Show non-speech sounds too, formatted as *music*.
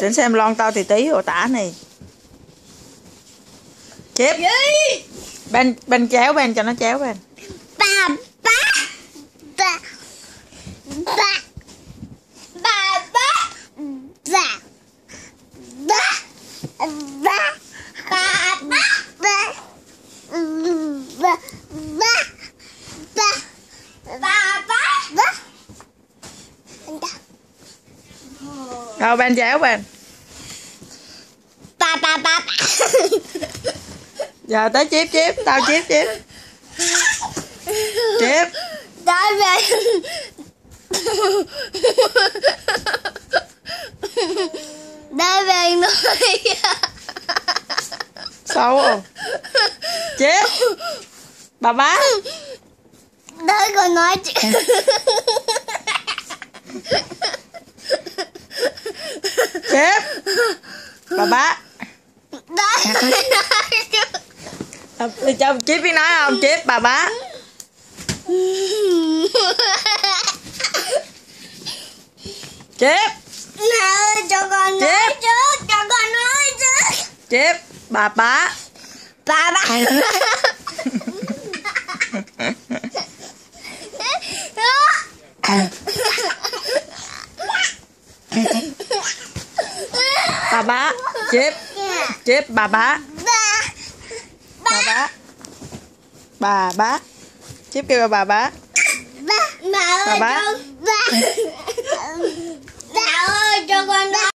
Tính xem lon tao thì tí ổ tả này. Chép. Bên, bên chéo bên cho nó chéo bên. Bam. Thôi bên giáo bên ba ba ba. Giờ tới chép chép Tao chép chép Chép Đó về. Đó về nói sao không? Chép Bà bá Đó còn nói chuyện bà bá. Ờ, cho ông chip đi nói không chip bà bá. Chip nào cho con chip trước cho con nói trước chip bà bá. Bà bá. *laughs* Bà bá chép. Chép bà bá. Bà. Bá. Bà bá. Chép kêu bà bá. Bà. Bá bà bá. bà ơi cho con